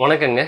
வணக்கங்க.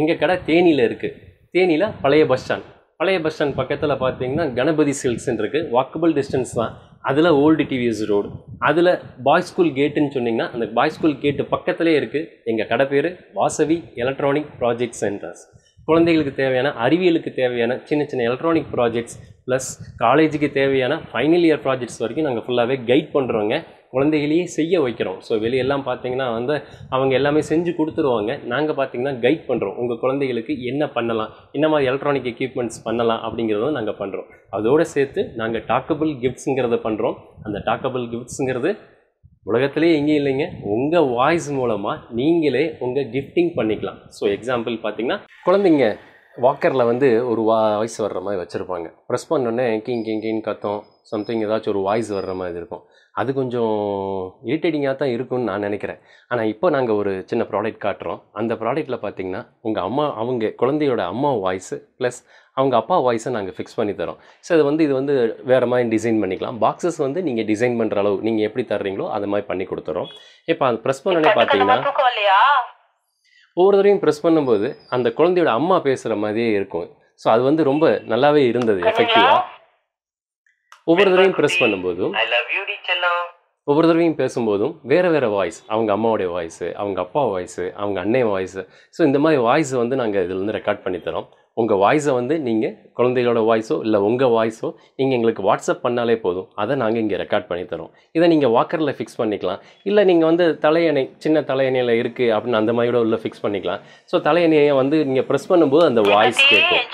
எங்கள் கடை தேனியில் இருக்குது தேனியில் பழைய பஸ் ஸ்டாண்ட் பழைய பஸ் ஸ்டாண்ட் பக்கத்தில் பார்த்தீங்கன்னா கணபதி சில்க்ஸ்ன்னு இருக்குது வாக்கபிள் டிஸ்டன்ஸ் தான். அதில் ஓல்டு டிவிஎஸ் ரோடு அதில் பாய்ஸ் ஸ்கூல் கேட்டுன்னு சொன்னிங்கன்னா அந்த பாய்ஸ் ஸ்கூல் கேட்டு பக்கத்துலேயே இருக்குது எங்கள் கடை பேர் வாசவி எலக்ட்ரானிக் ப்ராஜெக்ட் சென்டர்ஸ் குழந்தைகளுக்கு தேவையான அறிவியலுக்கு தேவையான சின்ன சின்ன எலக்ட்ரானிக் ப்ராஜெக்ட்ஸ் ப்ளஸ் காலேஜுக்கு தேவையான ஃபைனல் இயர் ப்ராஜெக்ட்ஸ் வரைக்கும் நாங்கள் ஃபுல்லாகவே கைட் பண்ணுறோங்க குழந்தைகளையே செய்ய வைக்கிறோம். ஸோ வெளியெல்லாம் பார்த்தீங்கன்னா வந்து அவங்க எல்லாமே செஞ்சு கொடுத்துருவாங்க. நாங்கள் பார்த்தீங்கன்னா கைட் பண்ணுறோம் உங்கள் குழந்தைகளுக்கு என்ன பண்ணலாம்? என்ன மாதிரி எலக்ட்ரானிக் எக்யூப்மெண்ட்ஸ் பண்ணலாம் அப்படிங்கிறத நாங்கள் பண்ணுறோம் அதோடு சேர்த்து நாங்கள் டாக்கபிள் கிஃப்ட்ஸுங்கிறத பண்ணுறோம் அந்த டாக்கபிள் கிஃப்ட்ஸுங்கிறது உலகத்திலே எங்கேயும் இல்லைங்க. உங்கள் வாய்ஸ் மூலமாக நீங்களே உங்கள் கிஃப்டிங் பண்ணிக்கலாம். ஸோ எக்ஸாம்பிள் பார்த்தீங்கன்னா குழந்தைங்க வாக்கரில் வந்து ஒரு வாய்ஸ் வர்ற மாதிரி வச்சுருப்பாங்க. ப்ரெஸ் பண்ணோடனே கிங் கிங் கிங் கத்தம். சம்திங் ஏதாச்சும் ஒரு வாய்ஸ் வர்ற மாதிரி இருக்கும். அது கொஞ்சம் இரிட்டேட்டிங்காக தான் இருக்கும்னு நான் நினைக்கிறேன். ஆனால் இப்போ நாங்கள் ஒரு சின்ன ப்ராடக்ட் காட்டுறோம். அந்த ப்ராடக்ட்டில் பார்த்தீங்கன்னா உங்கள் அம்மா அவங்க குழந்தையோட அம்மா வாய்ஸு ப்ளஸ் அவங்க அப்பா வாய்ஸை நாங்கள் ஃபிக்ஸ் பண்ணி தரோம். ஸோ இது வந்து இது வந்து வேறு மாதிரி டிசைன் பண்ணிக்கலாம். பாக்ஸஸ் வந்து நீங்கள் டிசைன் பண்ணுற அளவு நீங்கள் எப்படி தர்றீங்களோ அது மாதிரி பண்ணி கொடுத்துறோம். இப்போ அது ப்ரெஸ் பண்ணோடனே பார்த்தீங்கன்னா ஒவ்வொரு தடவையும் ப்ரெஸ் பண்ணும்போது அந்த குழந்தையோட அம்மா பேசுகிற மாதிரியே இருக்கும். ஸோ அது வந்து ரொம்ப நல்லாவே இருந்தது எஃபெக்டிவாக ஒவ்வொரு தடவையும் ப்ரெஸ் பண்ணும்போதும் ஒவ்வொரு தடவையும் பேசும்போதும் வேறு வேறு வாய்ஸ் அவங்க அம்மாவுடைய வாய்ஸு அவங்க அப்பா வாய்ஸு அவங்க அண்ணன் வாய்ஸு ஸோ இந்த மாதிரி வாய்ஸை வந்து நாங்கள் இதில் வந்து ரெக்கார்ட் பண்ணி தரோம் உங்கள் வாய்ஸை வந்து நீங்கள் குழந்தைகளோட வாய்ஸோ இல்லை உங்கள் வாய்ஸோ நீங்கள் எங்களுக்கு வாட்ஸ்அப் பண்ணாலே போதும். அதை நாங்கள் இங்கே ரெக்கார்ட் பண்ணி தரோம். இதை நீங்கள் வாக்கரில் ஃபிக்ஸ் பண்ணிக்கலாம். இல்லை நீங்கள் வந்து தலையணை சின்ன தலையணையில் இருக்குது அப்படின்னு அந்த மாதிரி கூட உள்ள ஃபிக்ஸ் பண்ணிக்கலாம். ஸோ தலையணையை வந்து நீங்கள் ப்ரெஸ் பண்ணும்போது அந்த வாய்ஸ் கேட்கும்.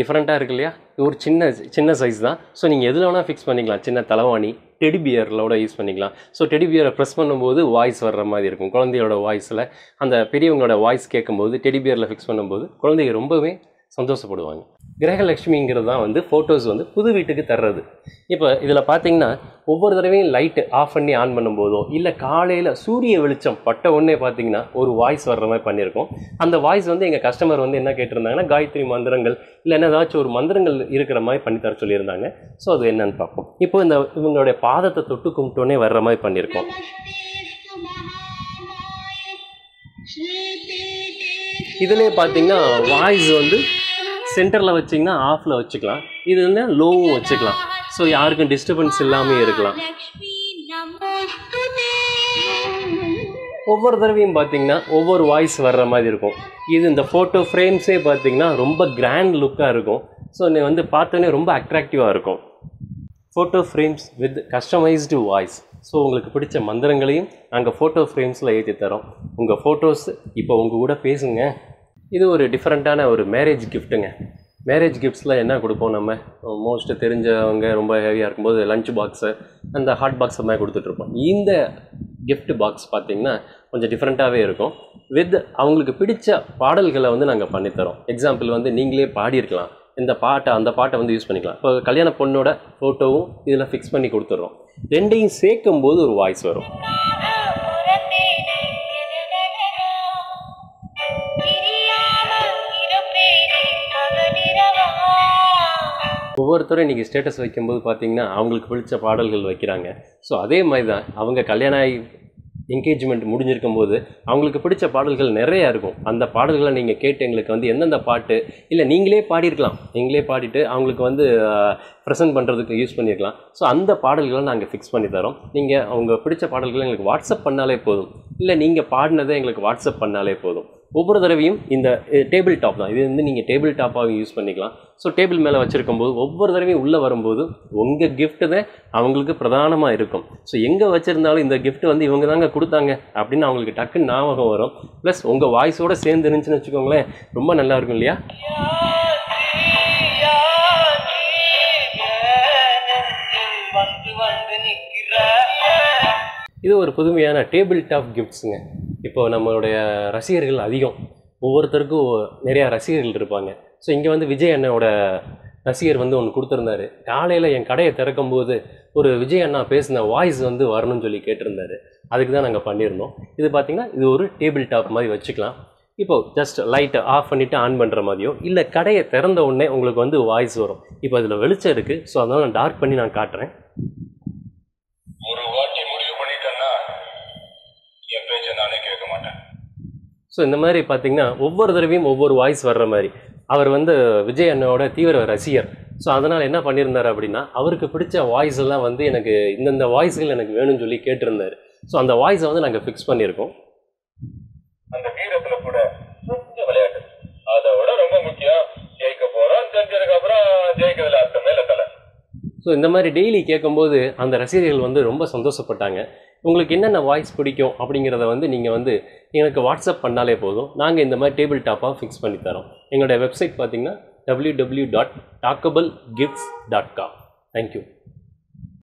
டிஃப்ரெண்ட்டாக இருக்கு இல்லையா? இது ஒரு சின்ன சின்ன சைஸ் தான். ஸோ நீங்கள் எதில் வேணால் ஃபிக்ஸ் பண்ணிக்கலாம். சின்ன தலைவாணி டெடி பியர்லோட யூஸ் பண்ணிக்கலாம். ஸோ டெடி பியரை ப்ரெஸ் பண்ணும்போது வாய்ஸ் வர்ற மாதிரி இருக்கும். குழந்தையோட வாய்ஸில் அந்த பெரியவங்களோட வாய்ஸ் கேட்கும்போது டெடி பியரில் ஃபிக்ஸ் பண்ணும்போது குழந்தைங்க ரொம்பவே சந்தோஷப்படுவாங்க. கிரகலட்சுமிங்கிறது தான் வந்து ஃபோட்டோஸ் வந்து புது வீட்டுக்கு தர்றது. இப்போ இதில் பார்த்தீங்கன்னா ஒவ்வொரு தடவையும் லைட்டு ஆஃப் பண்ணி ஆன் பண்ணும்போதோ இல்லை காலையில் சூரிய வெளிச்சம் பட்ட உடனே பார்த்தீங்கன்னா ஒரு வாய்ஸ் வர்ற மாதிரி பண்ணியிருக்கோம் அந்த வாய்ஸ் வந்து எங்கள் கஸ்டமர் வந்து என்ன கேட்டிருந்தாங்கன்னா காயத்ரி மந்திரங்கள் இல்லை என்ன ஏதாச்சும் ஒரு மந்திரங்கள் இருக்கிற மாதிரி பண்ணி தர சொல்லியிருந்தாங்க. ஸோ அது என்னன்னு பார்ப்போம். இப்போ இந்த இவங்களுடைய பாதத்தை தொட்டு கும்பிட்டோன்னே வர்ற மாதிரி பண்ணியிருக்கோம் இதிலே பார்த்தீங்கன்னா வாய்ஸ் வந்து சென்டரில் வச்சிங்கன்னா ஆஃபில் வச்சுக்கலாம். இது வந்து லோவும் வச்சுக்கலாம். ஸோ யாருக்கும் டிஸ்டர்பன்ஸ் இல்லாமல் இருக்கலாம். ஒவ்வொரு தடவையும் பார்த்தீங்கன்னா ஒவ்வொரு வாய்ஸ் வர்ற மாதிரி இருக்கும். இது இந்த ஃபோட்டோ ஃப்ரேம்ஸே பார்த்தீங்கன்னா ரொம்ப கிராண்ட் லுக்காக இருக்கும். ஸோ நீ வந்து பார்த்தோன்னே ரொம்ப அட்ராக்டிவாக இருக்கும். Photo frames with customised voice so உங்களுக்கு பிடிச்ச மந்திரங்களையும் நாங்கள் ஃபோட்டோ ஃப்ரேம்ஸில் ஏற்றி தரோம். உங்கள் ஃபோட்டோஸ் இப்போ உங்கள் கூட பேசுங்க. இது ஒரு டிஃப்ரெண்ட்டான ஒரு மேரேஜ் கிஃப்ட்டுங்க மேரேஜ் கிஃப்ட்ஸில் என்ன கொடுப்போம் நம்ம? மோஸ்ட்டு தெரிஞ்சவங்க ரொம்ப ஹெவியாக இருக்கும்போது லஞ்ச் பாக்ஸு அந்த ஹாட் பாக்ஸ் மாதிரி கொடுத்துட்ருப்போம். இந்த கிஃப்ட் பாக்ஸ் பார்த்திங்கன்னா கொஞ்சம் டிஃப்ரெண்ட்டாகவே இருக்கும். வித் அவங்களுக்கு பிடிச்ச பாடல்களை வந்து நாங்கள் பண்ணித்தரோம். எக்ஸாம்பிள் வந்து நீங்களே பாடியிருக்கலாம். இந்த பாட்டை அந்த பாட்டை வந்து யூஸ் பண்ணிக்கலாம். இப்போ கல்யாண பொண்ணோட ஃபோட்டோவும் இதில் ஃபிக்ஸ் பண்ணி கொடுத்துட்றோம். ரெண்டையும் சேர்க்கும் போது ஒரு வாய்ஸ் வரும். ஒவ்வொருத்தரும் இன்றைக்கி ஸ்டேட்டஸ் வைக்கும்போது பார்த்தீங்கன்னா அவங்களுக்கு பிடிச்ச பாடல்கள் வைக்கிறாங்க. ஸோ அதே மாதிரி தான் அவங்க கல்யாணம் ஆகி என்கேஜ்மெண்ட் முடிஞ்சிருக்கும் போது அவங்களுக்கு பிடிச்ச பாடல்கள் நிறையா இருக்கும். அந்த பாடல்களை நீங்கள் கேட்டு எங்களுக்கு வந்து எந்தெந்த பாட்டு இல்லை நீங்களே பாடியிருக்கலாம். நீங்களே பாடிட்டு அவங்களுக்கு வந்து ப்ரெசென்ட் பண்ணுறதுக்கு யூஸ் பண்ணியிருக்கலாம். ஸோ அந்த பாடல்களை நாங்கள் ஃபிக்ஸ் பண்ணி தரோம். நீங்கள் அவங்க பிடிச்ச பாடல்களை எங்களுக்கு வாட்ஸ்அப் பண்ணாலே போதும். இல்லை நீங்கள் பாடினதை எங்களுக்கு வாட்ஸ்அப் பண்ணாலே போதும். ஒவ்வொரு தடவையும் இந்த டேபிள் டாப் தான். இது வந்து நீங்கள் டேபிள் டாப்பாக யூஸ் பண்ணிக்கலாம். ஸோ டேபிள் மேலே வச்சுருக்கும் போது ஒவ்வொரு தடவையும் உள்ளே வரும்போது உங்கள் கிஃப்ட்டு தான் அவங்களுக்கு பிரதானமாக இருக்கும். ஸோ எங்கே வச்சுருந்தாலும் இந்த கிஃப்ட் வந்து இவங்க தாங்க கொடுத்தாங்க அப்படின்னு அவங்களுக்கு டக்குன்னு ஞாபகம் வரும். ப்ளஸ் உங்கள் வாய்ஸோடு சேர்ந்து இருந்துச்சுன்னு வச்சுக்கோங்களேன் ரொம்ப நல்லா இருக்கும் இல்லையா? இது ஒரு புதுமையான டேபிள் டாப் கிஃப்ட்ஸுங்க இப்போ நம்மளுடைய ரசிகர்கள் அதிகம். ஒவ்வொருத்தருக்கும் நிறையா ரசிகர்கள் இருப்பாங்க. ஸோ இங்கே வந்து விஜய் அண்ணனோட ரசிகர் வந்து ஒன்று கொடுத்துருந்தாரு. காலையில் என் கடையை திறக்கும் போது ஒரு விஜய் அண்ணா பேசின வாய்ஸ் வந்து வரணும்னு சொல்லி கேட்டிருந்தாரு. அதுக்கு தான் நாங்கள் பண்ணியிருந்தோம். இது பார்த்திங்கன்னா இது ஒரு டேபிள் டாப் மாதிரி வச்சுக்கலாம். இப்போது ஜஸ்ட் லைட்டை ஆஃப் பண்ணிவிட்டு ஆன் பண்ணுற மாதிரியோ இல்லை கடையை திறந்த உடனே உங்களுக்கு வந்து வாய்ஸ் வரும். இப்போ அதில் வெளிச்சம் இருக்குது ஸோ அதனால் நான் டார்க் பண்ணி நான் காட்டுறேன். ஒரு வாட்டி முடிவு பண்ணிட்டேன்னா நானே கேட்க மாட்டேன். ஸோ இந்த மாதிரி பார்த்தீங்கன்னா ஒவ்வொரு தடவையும் ஒவ்வொரு வாய்ஸ் வர்ற மாதிரி. அவர் வந்து விஜய் அண்ணனோட தீவிர ரசிகர். ஸோ அதனால் என்ன பண்ணியிருந்தார் அப்படின்னா அவருக்கு பிடிச்ச வாய்ஸ் எல்லாம் வந்து எனக்கு இந்தந்த வாய்ஸ்கள் எனக்கு வேணும்னு சொல்லி கேட்டிருந்தாரு. ஸோ அந்த வாய்ஸை வந்து நாங்கள் ஃபிக்ஸ் பண்ணியிருக்கோம். அந்த வீரத்துல கூட கொஞ்சம் விளையாட்டு. அதை விட ரொம்ப முக்கியம் ஜெயிக்க போறோம் தெரிஞ்சதுக்கு அப்புறம் ஜெயிக்கிறதுல அர்த்தமே இல்லை தலை. ஸோ இந்த மாதிரி டெய்லி கேட்கும்போது அந்த ரசிகர்கள் வந்து ரொம்ப சந்தோஷப்பட்டாங்க. உங்களுக்கு என்னென்ன வாய்ஸ் பிடிக்கும் அப்படிங்கிறத வந்து நீங்கள் வந்து எனக்கு வாட்ஸ்அப் பண்ணாலே போதும். நாங்கள் இந்த மாதிரி டேபிள் டாப்பாக ஃபிக்ஸ் பண்ணி தரோம். எங்களுடைய வெப்சைட் பார்த்தீங்கன்னா W dot dot com thank you